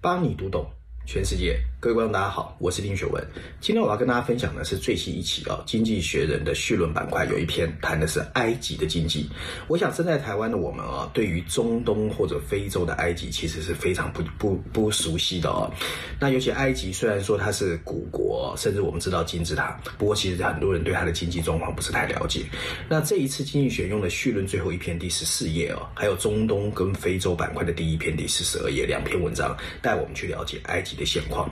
帮你读懂。全世界。各位观众，大家好，我是丁学文。今天我要跟大家分享的是最新一期啊，《经济学人》的绪论板块有一篇谈的是埃及的经济。我想身在台湾的我们啊，对于中东或者非洲的埃及其实是非常不不不熟悉的哦。那尤其埃及虽然说它是古国，甚至我们知道金字塔，不过其实很多人对它的经济状况不是太了解。那这一次经济学用的绪论最后一篇第十四页哦，还有中东跟非洲板块的第一篇第四十二页两篇文章，带我们去了解埃及的现况。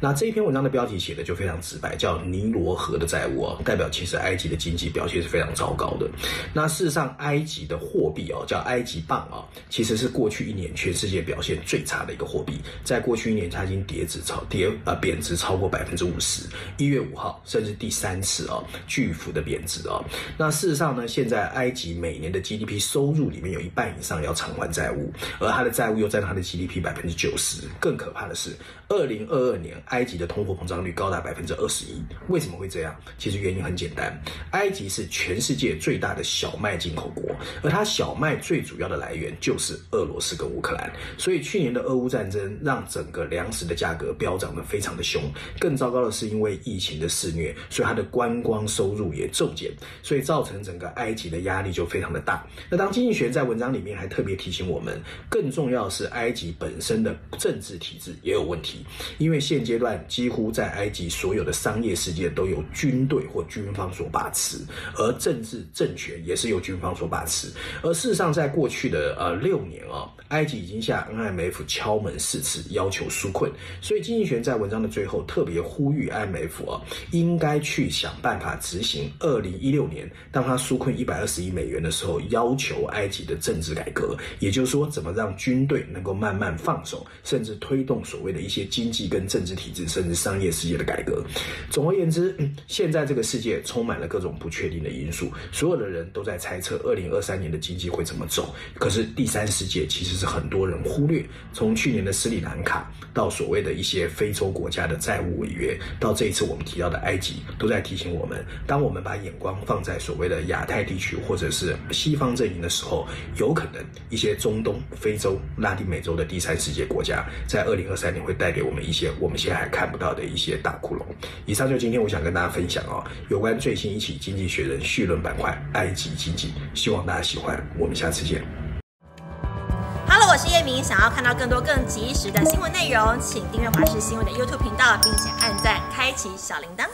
那这一篇文章的标题写的就非常直白，叫尼罗河的债务啊，代表其实埃及的经济表现是非常糟糕的。那事实上，埃及的货币哦，叫埃及镑啊，其实是过去一年全世界表现最差的一个货币。在过去一年，它已经跌值超跌呃贬值超过百分之五十。一月五号，甚至第三次啊巨幅的贬值啊。那事实上呢，现在埃及每年的 GDP 收入里面有一半以上要偿还债务，而它的债务又占它的 GDP 百分之九十。更可怕的是，二零二二年。埃及的通货膨胀率高达百分之二十一，为什么会这样？其实原因很简单，埃及是全世界最大的小麦进口国，而它小麦最主要的来源就是俄罗斯跟乌克兰。所以去年的俄乌战争让整个粮食的价格飙涨的非常的凶。更糟糕的是，因为疫情的肆虐，所以它的观光收入也骤减，所以造成整个埃及的压力就非常的大。那当经济学在文章里面还特别提醒我们，更重要是埃及本身的政治体制也有问题，因为现阶段。几乎在埃及所有的商业世界都由军队或军方所把持，而政治政权也是由军方所把持。而事实上，在过去的呃六年啊，埃及已经向 IMF 敲门四次，要求纾困。所以，经济学在文章的最后特别呼吁 IMF 啊，应该去想办法执行二零一六年当他纾困一百二十亿美元的时候，要求埃及的政治改革，也就是说，怎么让军队能够慢慢放手，甚至推动所谓的一些经济跟政治体制。甚至商业世界的改革。总而言之，现在这个世界充满了各种不确定的因素，所有的人都在猜测二零二三年的经济会怎么走。可是第三世界其实是很多人忽略，从去年的斯里兰卡到所谓的一些非洲国家的债务违约，到这一次我们提到的埃及，都在提醒我们：当我们把眼光放在所谓的亚太地区或者是西方阵营的时候，有可能一些中东、非洲、拉丁美洲的第三世界国家，在二零二三年会带给我们一些我们现在还。看不到的一些大窟窿。以上就今天我想跟大家分享哦，有关最新一期《经济学人》绪论板块埃及经济，希望大家喜欢。我们下次见。Hello，我是叶明，想要看到更多更及时的新闻内容，请订阅华视新闻的 YouTube 频道，并且按赞开启小铃铛。